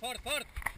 Fort, fort!